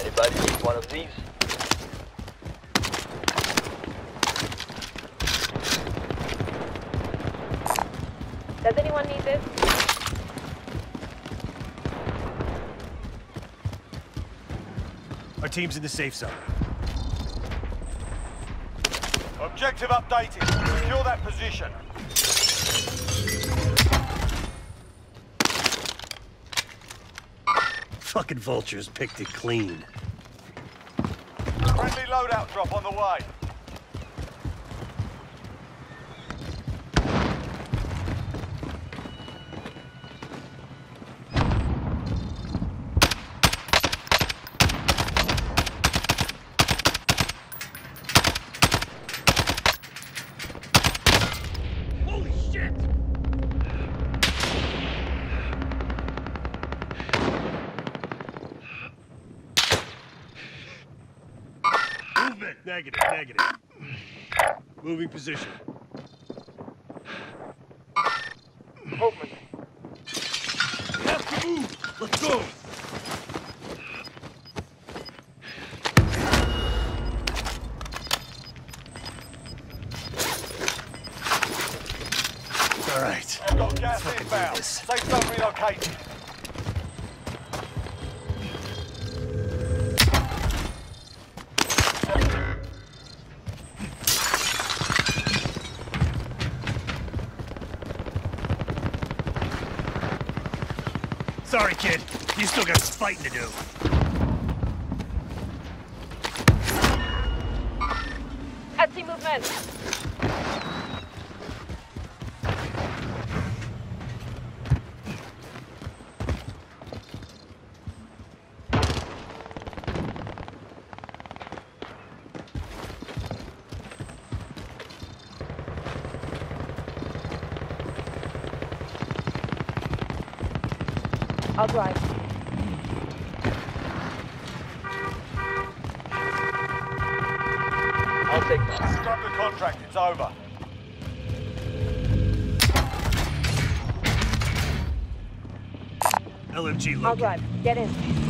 Anybody need one of these? Does anyone need this? Our team's in the safe zone. Objective updated. Secure that position. Fucking vultures picked it clean. Friendly loadout drop on the way. Movement! Negative, negative. Moving position. Movement. We have to move! Let's go! All right. I've Got gas inbound. Safe zone relocated. You still got fighting to do. Etsy movement. I'll drive. I'll take that. Scrap the contract. It's over. LMG I'll drive. Get in.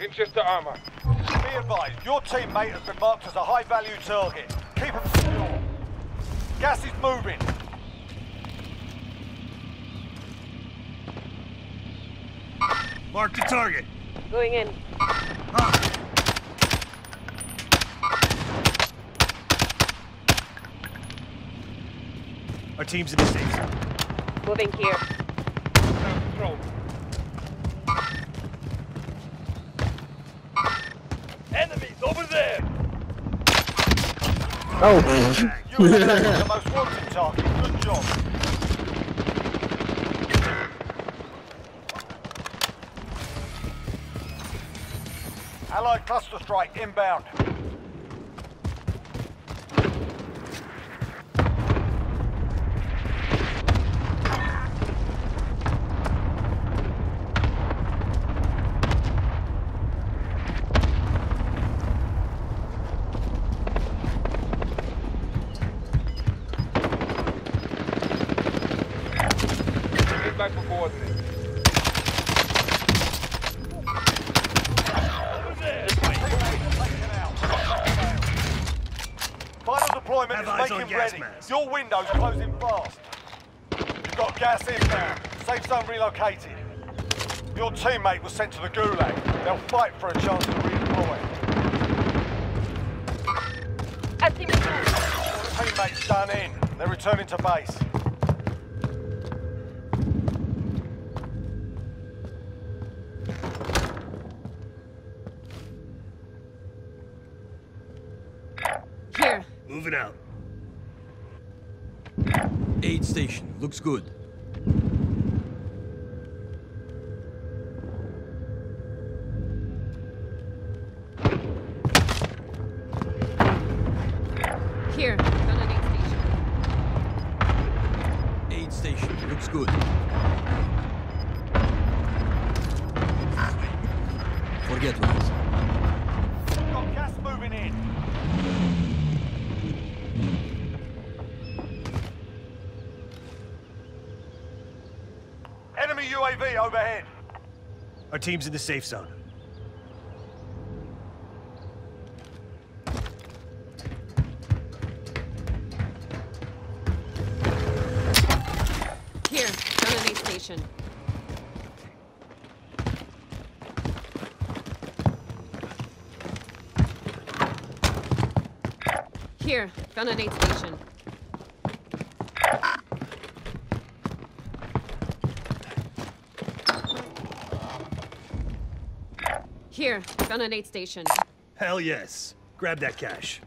Winchester armor. Be advised, your teammate has been marked as a high-value target. Keep him secure. Gas is moving. Mark the target. Going in. Huh. Our team's in the safe zone. Moving here. Enemies Oh, You the most wanted target. Good job. Allied cluster strike inbound. Back for coordinates. Final deployment Have is making ready. mask. Your window's closing fast. You've got gas inbound. Safe zone relocated. Your teammate was sent to the gulag. They'll fight for a chance to redeploy. I. Your teammate's done in. They're returning to base. Here. Moving out. Aid station. Looks good. Here. Found an aid station. Aid station. Looks good. Forget Rise. Got gas moving in. Our team's in the safe zone. Here. Found an aid station. Here. Found an aid station. Here. Found an aid station. Hell yes. Grab that cash.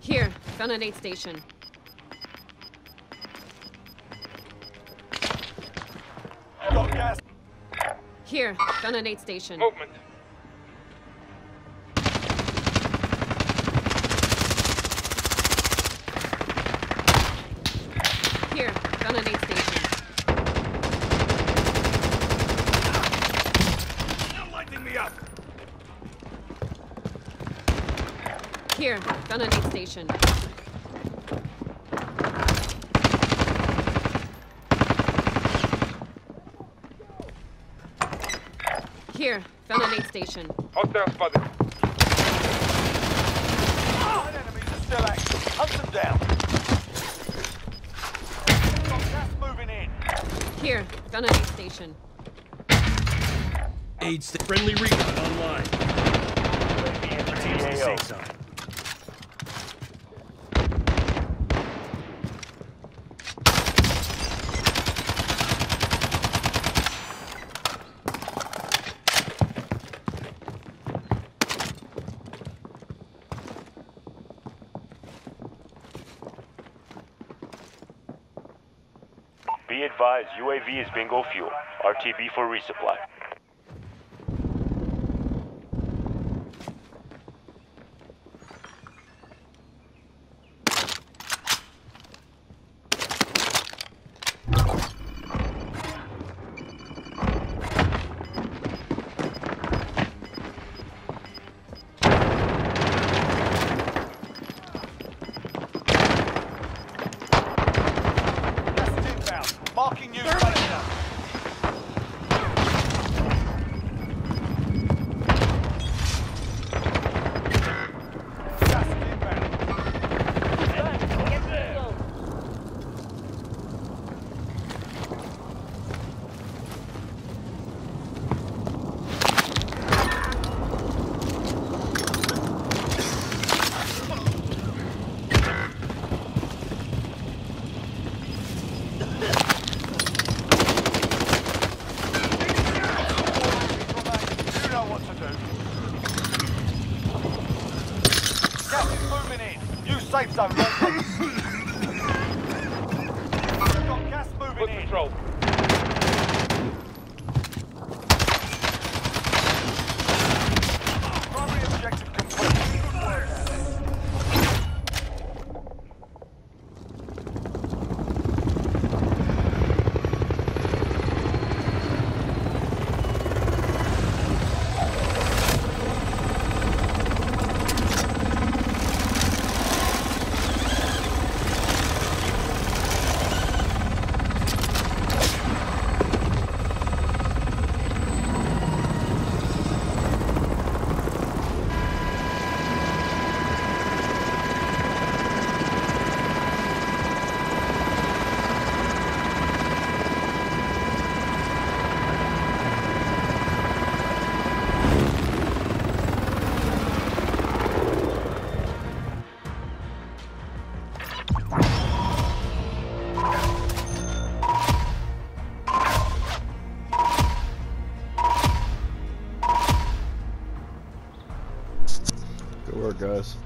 Here. Found an aid station. Got gas. Here. Found an aid station. Movement. Here. Found an aid station. Up. Here. Found an aid station. Here. Found an aid station. Hostile spotted. Nine enemies are still active. Hunt them down. Got gas moving in. Here. Found an aid station. Aid. Friendly recon online. Our team's in the safe zone. Be advised, UAV is bingo fuel. RTB for resupply. Good work, guys.